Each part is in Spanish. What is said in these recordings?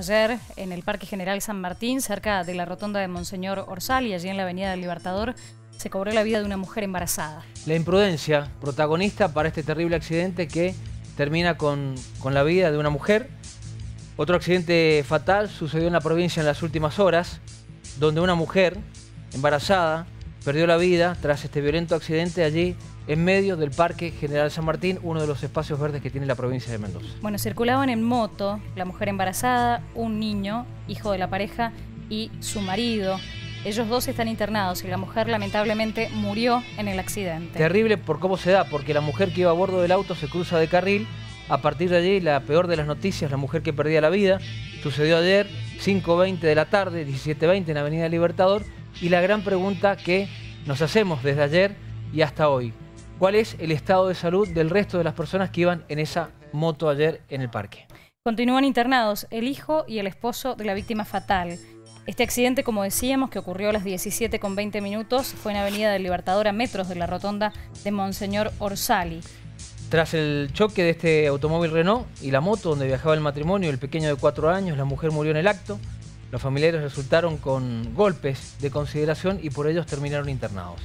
Ayer en el Parque General San Martín, cerca de la rotonda de Monseñor Orsali, allí en la Avenida del Libertador, se cobró la vida de una mujer embarazada. La imprudencia, protagonista para este terrible accidente que termina con, con la vida de una mujer. Otro accidente fatal sucedió en la provincia en las últimas horas, donde una mujer embarazada perdió la vida tras este violento accidente allí en medio del Parque General San Martín, uno de los espacios verdes que tiene la provincia de Mendoza. Bueno, circulaban en moto la mujer embarazada, un niño, hijo de la pareja, y su marido. Ellos dos están internados y la mujer lamentablemente murió en el accidente. Terrible por cómo se da, porque la mujer que iba a bordo del auto se cruza de carril. A partir de allí, la peor de las noticias, la mujer que perdía la vida, sucedió ayer, 5.20 de la tarde, 17.20 en Avenida Libertador. Y la gran pregunta que nos hacemos desde ayer y hasta hoy, ¿cuál es el estado de salud del resto de las personas que iban en esa moto ayer en el parque? Continúan internados el hijo y el esposo de la víctima fatal. Este accidente, como decíamos, que ocurrió a las 17 con 20 minutos, fue en Avenida del Libertador a metros de la rotonda de Monseñor Orsali. Tras el choque de este automóvil Renault y la moto donde viajaba el matrimonio, el pequeño de cuatro años, la mujer murió en el acto. Los familiares resultaron con golpes de consideración y por ellos terminaron internados.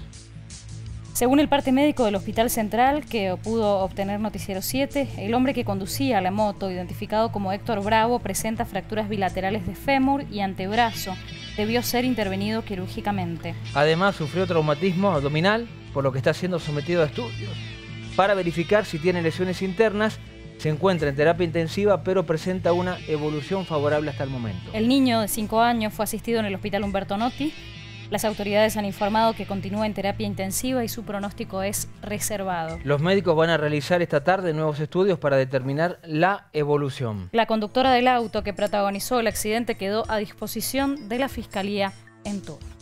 Según el parte médico del Hospital Central, que pudo obtener Noticiero 7, el hombre que conducía la moto, identificado como Héctor Bravo, presenta fracturas bilaterales de fémur y antebrazo. Debió ser intervenido quirúrgicamente. Además, sufrió traumatismo abdominal, por lo que está siendo sometido a estudios para verificar si tiene lesiones internas se encuentra en terapia intensiva, pero presenta una evolución favorable hasta el momento. El niño de 5 años fue asistido en el Hospital Humberto Notti las autoridades han informado que continúa en terapia intensiva y su pronóstico es reservado. Los médicos van a realizar esta tarde nuevos estudios para determinar la evolución. La conductora del auto que protagonizó el accidente quedó a disposición de la Fiscalía en turno.